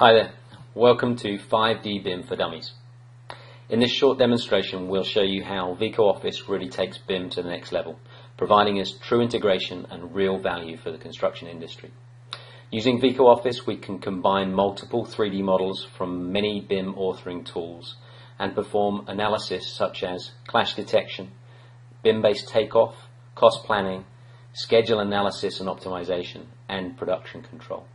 Hi there, welcome to 5D BIM for Dummies. In this short demonstration we'll show you how Vico Office really takes BIM to the next level, providing us true integration and real value for the construction industry. Using Vico Office we can combine multiple 3D models from many BIM authoring tools and perform analysis such as clash detection, BIM-based takeoff, cost planning, schedule analysis and optimization, and production control.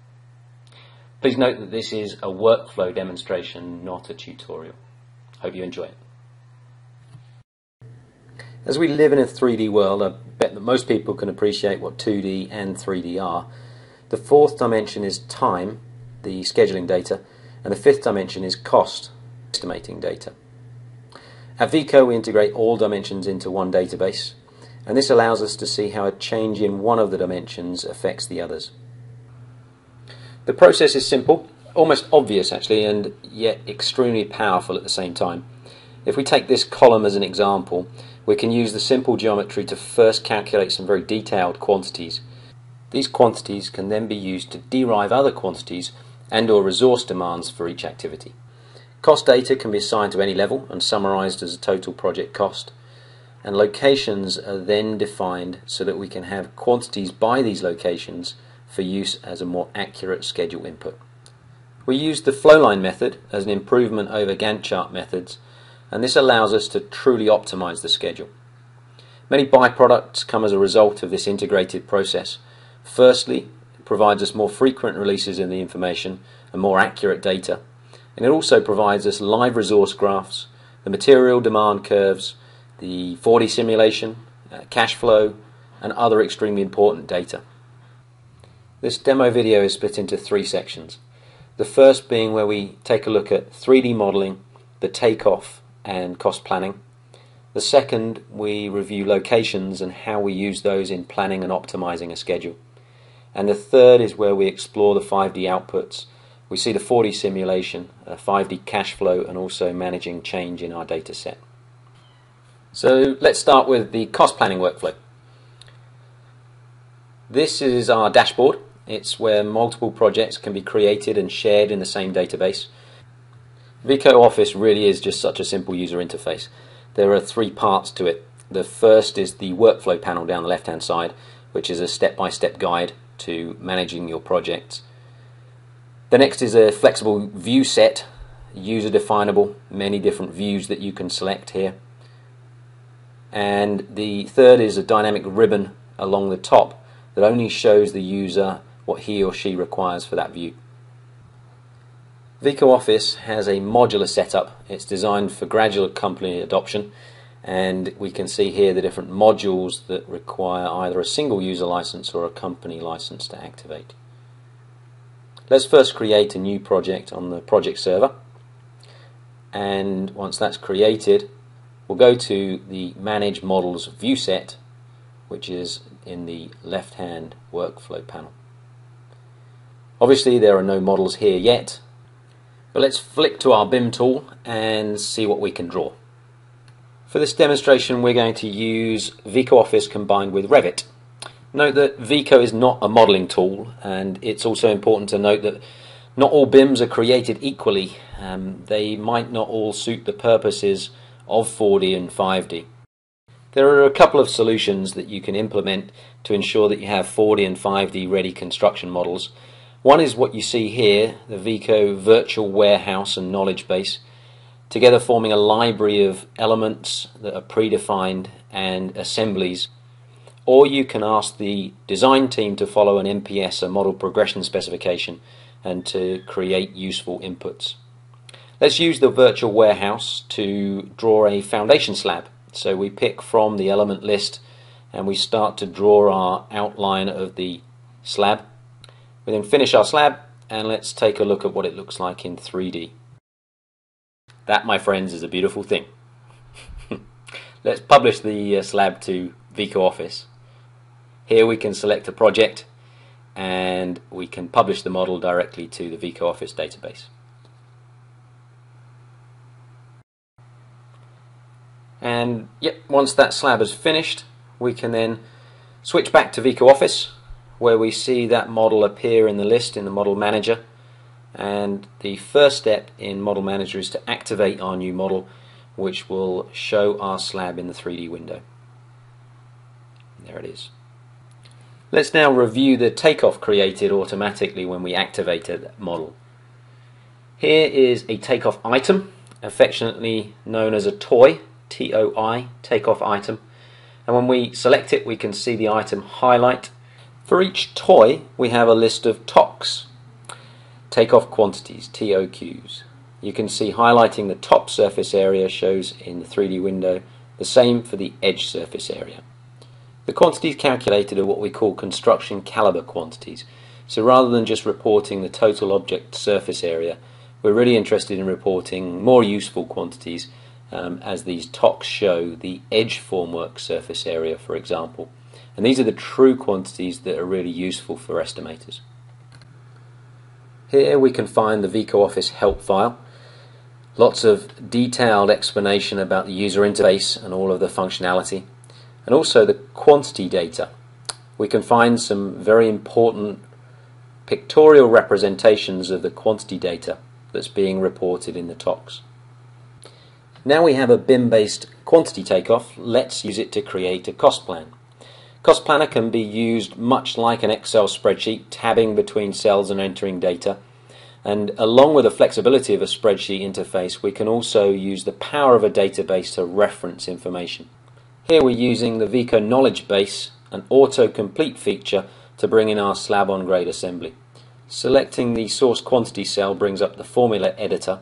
Please note that this is a workflow demonstration, not a tutorial. Hope you enjoy it. As we live in a 3D world, I bet that most people can appreciate what 2D and 3D are. The fourth dimension is time, the scheduling data, and the fifth dimension is cost, estimating data. At Vico we integrate all dimensions into one database, and this allows us to see how a change in one of the dimensions affects the others. The process is simple, almost obvious actually, and yet extremely powerful at the same time. If we take this column as an example, we can use the simple geometry to first calculate some very detailed quantities. These quantities can then be used to derive other quantities and or resource demands for each activity. Cost data can be assigned to any level and summarized as a total project cost and locations are then defined so that we can have quantities by these locations for use as a more accurate schedule input. We used the flowline method as an improvement over Gantt chart methods and this allows us to truly optimize the schedule. Many byproducts come as a result of this integrated process. Firstly, it provides us more frequent releases in the information and more accurate data and it also provides us live resource graphs, the material demand curves, the 4D simulation, uh, cash flow, and other extremely important data. This demo video is split into three sections. The first being where we take a look at 3D modeling, the takeoff, and cost planning. The second, we review locations and how we use those in planning and optimizing a schedule. And the third is where we explore the 5D outputs. We see the 4D simulation, uh, a 5D cash flow, and also managing change in our data set. So let's start with the cost planning workflow. This is our dashboard. It's where multiple projects can be created and shared in the same database. Vico Office really is just such a simple user interface. There are three parts to it. The first is the workflow panel down the left hand side, which is a step-by-step -step guide to managing your projects. The next is a flexible view set, user definable, many different views that you can select here and the third is a dynamic ribbon along the top that only shows the user what he or she requires for that view. Vico Office has a modular setup. It's designed for gradual company adoption and we can see here the different modules that require either a single user license or a company license to activate. Let's first create a new project on the project server and once that's created We'll go to the Manage Models view set, which is in the left-hand workflow panel. Obviously there are no models here yet, but let's flick to our BIM tool and see what we can draw. For this demonstration we're going to use Vico Office combined with Revit. Note that Vico is not a modeling tool and it's also important to note that not all BIMs are created equally. Um, they might not all suit the purposes of 4D and 5D. There are a couple of solutions that you can implement to ensure that you have 4D and 5D ready construction models. One is what you see here, the Vico Virtual Warehouse and Knowledge Base, together forming a library of elements that are predefined and assemblies. Or you can ask the design team to follow an MPS, a model progression specification, and to create useful inputs. Let's use the virtual warehouse to draw a foundation slab. So we pick from the element list and we start to draw our outline of the slab. We then finish our slab and let's take a look at what it looks like in 3D. That, my friends, is a beautiful thing. let's publish the uh, slab to Vico Office. Here we can select a project and we can publish the model directly to the Vico Office database. And yep, once that slab is finished, we can then switch back to Vico Office, where we see that model appear in the list in the model manager. and the first step in Model Manager is to activate our new model which will show our slab in the 3D window. There it is. Let's now review the takeoff created automatically when we activated that model. Here is a takeoff item, affectionately known as a toy, T-O-I, takeoff item. And when we select it, we can see the item highlight. For each toy, we have a list of TOQs, takeoff quantities, TOQs. You can see highlighting the top surface area shows in the 3D window, the same for the edge surface area. The quantities calculated are what we call construction caliber quantities. So rather than just reporting the total object surface area, we're really interested in reporting more useful quantities um, as these TOQs show the edge formwork surface area, for example. And these are the true quantities that are really useful for estimators. Here we can find the Vico Office help file. Lots of detailed explanation about the user interface and all of the functionality. And also the quantity data. We can find some very important pictorial representations of the quantity data that's being reported in the TOQs. Now we have a BIM-based quantity takeoff, let's use it to create a cost plan. Cost Planner can be used much like an Excel spreadsheet, tabbing between cells and entering data. And along with the flexibility of a spreadsheet interface, we can also use the power of a database to reference information. Here we're using the Vico Knowledge Base, an auto-complete feature to bring in our slab on grade assembly. Selecting the source quantity cell brings up the formula editor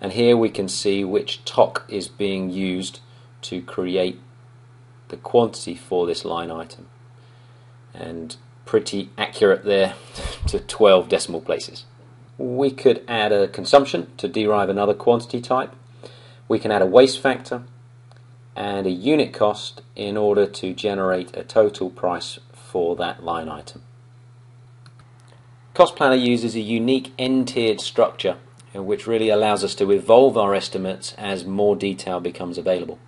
and here we can see which TOQ is being used to create the quantity for this line item and pretty accurate there to 12 decimal places. We could add a consumption to derive another quantity type. We can add a waste factor and a unit cost in order to generate a total price for that line item. Cost Planner uses a unique n-tiered structure which really allows us to evolve our estimates as more detail becomes available.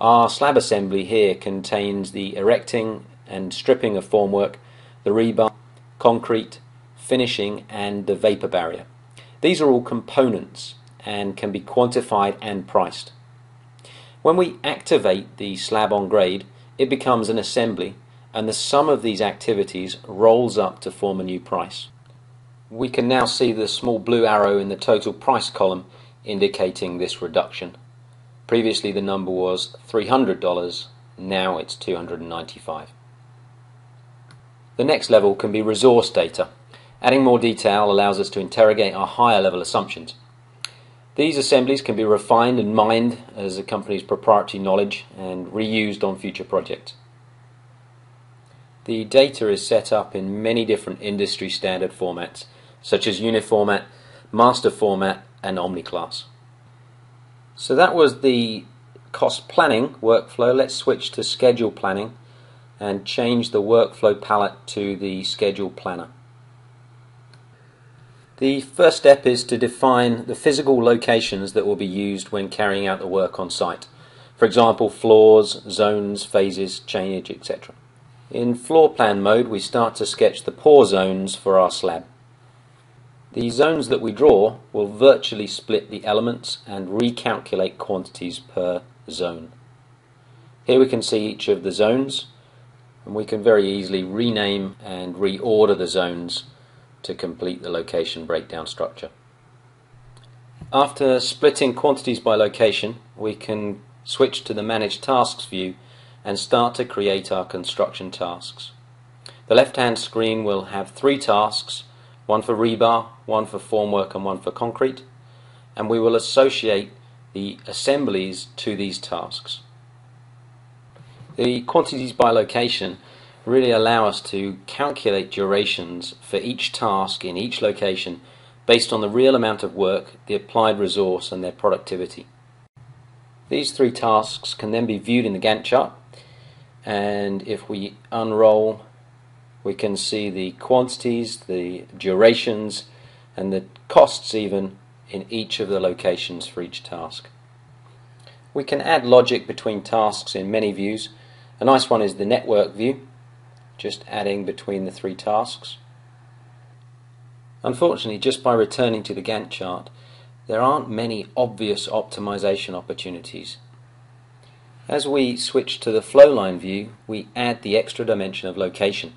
Our slab assembly here contains the erecting and stripping of formwork, the rebar, concrete, finishing and the vapor barrier. These are all components and can be quantified and priced. When we activate the slab on grade, it becomes an assembly and the sum of these activities rolls up to form a new price. We can now see the small blue arrow in the total price column indicating this reduction. Previously the number was $300, now it's $295. The next level can be resource data. Adding more detail allows us to interrogate our higher level assumptions. These assemblies can be refined and mined as a company's proprietary knowledge and reused on future projects. The data is set up in many different industry standard formats, such as Uniformat, Master Format, and OmniClass. So that was the cost planning workflow. Let's switch to schedule planning and change the workflow palette to the schedule planner. The first step is to define the physical locations that will be used when carrying out the work on site. For example, floors, zones, phases, chainage, etc. In floor plan mode, we start to sketch the pour zones for our slab. The zones that we draw will virtually split the elements and recalculate quantities per zone. Here we can see each of the zones and we can very easily rename and reorder the zones to complete the location breakdown structure. After splitting quantities by location, we can switch to the Manage Tasks view and start to create our construction tasks. The left-hand screen will have three tasks, one for rebar, one for formwork and one for concrete, and we will associate the assemblies to these tasks. The quantities by location really allow us to calculate durations for each task in each location based on the real amount of work, the applied resource and their productivity. These three tasks can then be viewed in the Gantt chart and if we unroll we can see the quantities, the durations and the costs even in each of the locations for each task. We can add logic between tasks in many views. A nice one is the network view, just adding between the three tasks. Unfortunately, just by returning to the Gantt chart, there aren't many obvious optimization opportunities. As we switch to the flowline view, we add the extra dimension of location.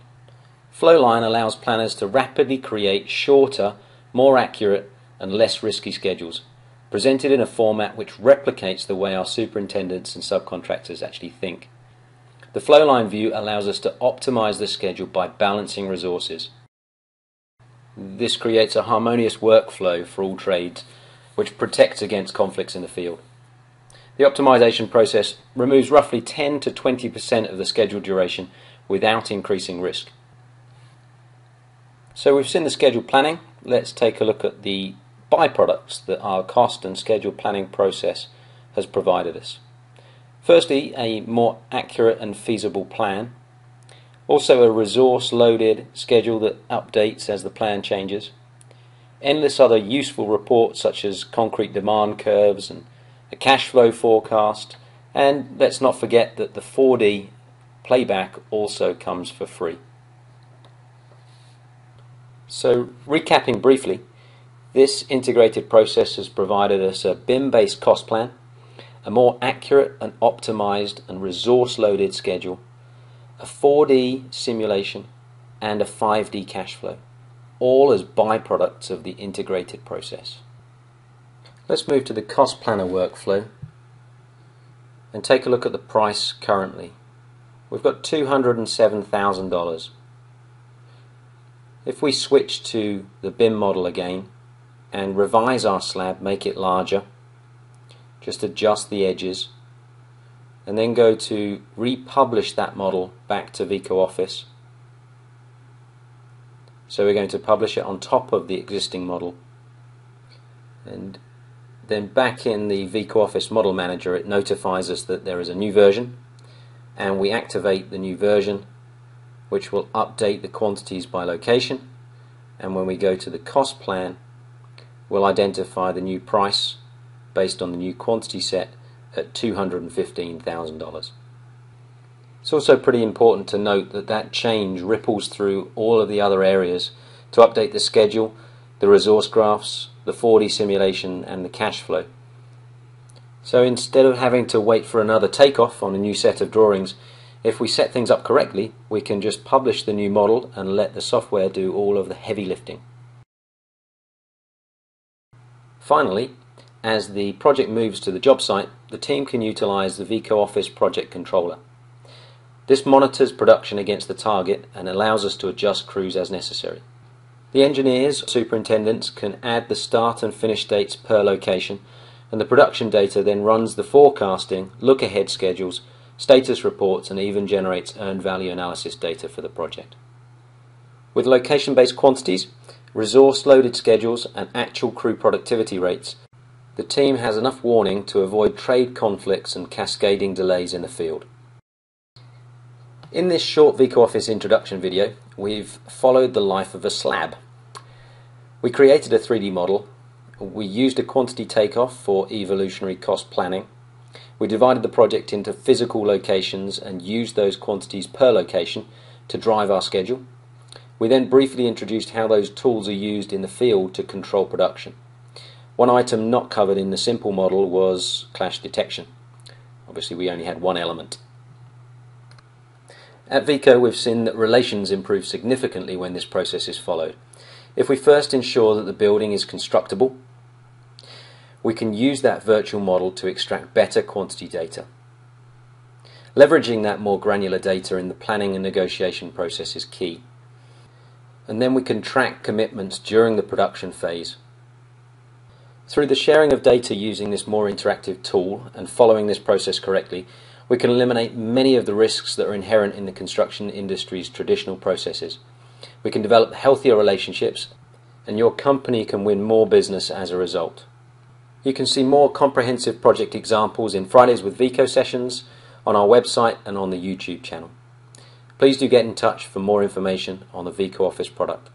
Flowline allows planners to rapidly create shorter, more accurate, and less risky schedules, presented in a format which replicates the way our superintendents and subcontractors actually think. The flowline view allows us to optimize the schedule by balancing resources. This creates a harmonious workflow for all trades, which protects against conflicts in the field. The optimization process removes roughly 10 to 20% of the schedule duration without increasing risk. So we've seen the schedule planning. Let's take a look at the byproducts that our cost and schedule planning process has provided us. Firstly, a more accurate and feasible plan also a resource loaded schedule that updates as the plan changes. Endless other useful reports such as concrete demand curves and a cash flow forecast. And let's not forget that the 4D playback also comes for free. So, recapping briefly, this integrated process has provided us a BIM based cost plan, a more accurate and optimized and resource loaded schedule a 4D simulation, and a 5D cash flow, all as byproducts of the integrated process. Let's move to the cost planner workflow and take a look at the price currently. We've got $207,000. If we switch to the BIM model again and revise our slab, make it larger, just adjust the edges and then go to republish that model back to Vico Office. So we're going to publish it on top of the existing model. And then back in the Vico Office Model Manager it notifies us that there is a new version and we activate the new version which will update the quantities by location and when we go to the cost plan we'll identify the new price based on the new quantity set at $215,000. It's also pretty important to note that that change ripples through all of the other areas to update the schedule, the resource graphs, the 4D simulation, and the cash flow. So instead of having to wait for another takeoff on a new set of drawings, if we set things up correctly, we can just publish the new model and let the software do all of the heavy lifting. Finally, as the project moves to the job site, the team can utilize the Vico Office Project Controller. This monitors production against the target and allows us to adjust crews as necessary. The engineers, superintendents can add the start and finish dates per location, and the production data then runs the forecasting, look ahead schedules, status reports, and even generates earned value analysis data for the project. With location based quantities, resource loaded schedules, and actual crew productivity rates, the team has enough warning to avoid trade conflicts and cascading delays in the field. In this short Vico Office introduction video, we've followed the life of a slab. We created a 3D model, we used a quantity takeoff for evolutionary cost planning, we divided the project into physical locations and used those quantities per location to drive our schedule. We then briefly introduced how those tools are used in the field to control production. One item not covered in the simple model was clash detection. Obviously we only had one element. At Vico we've seen that relations improve significantly when this process is followed. If we first ensure that the building is constructible, we can use that virtual model to extract better quantity data. Leveraging that more granular data in the planning and negotiation process is key. And then we can track commitments during the production phase through the sharing of data using this more interactive tool and following this process correctly, we can eliminate many of the risks that are inherent in the construction industry's traditional processes. We can develop healthier relationships, and your company can win more business as a result. You can see more comprehensive project examples in Fridays with Vico sessions on our website and on the YouTube channel. Please do get in touch for more information on the Vico Office product.